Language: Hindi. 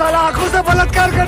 साला आँखों से बलात्कार कर